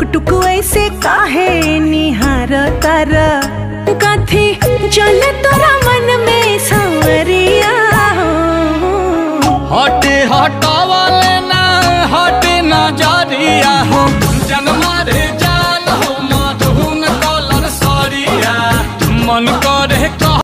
टुक टुक ऐसे काहे निहार तार? कथी चल तोरा मन में सवरिया हो। हटे हटावले ना हटे नज़रिया हो।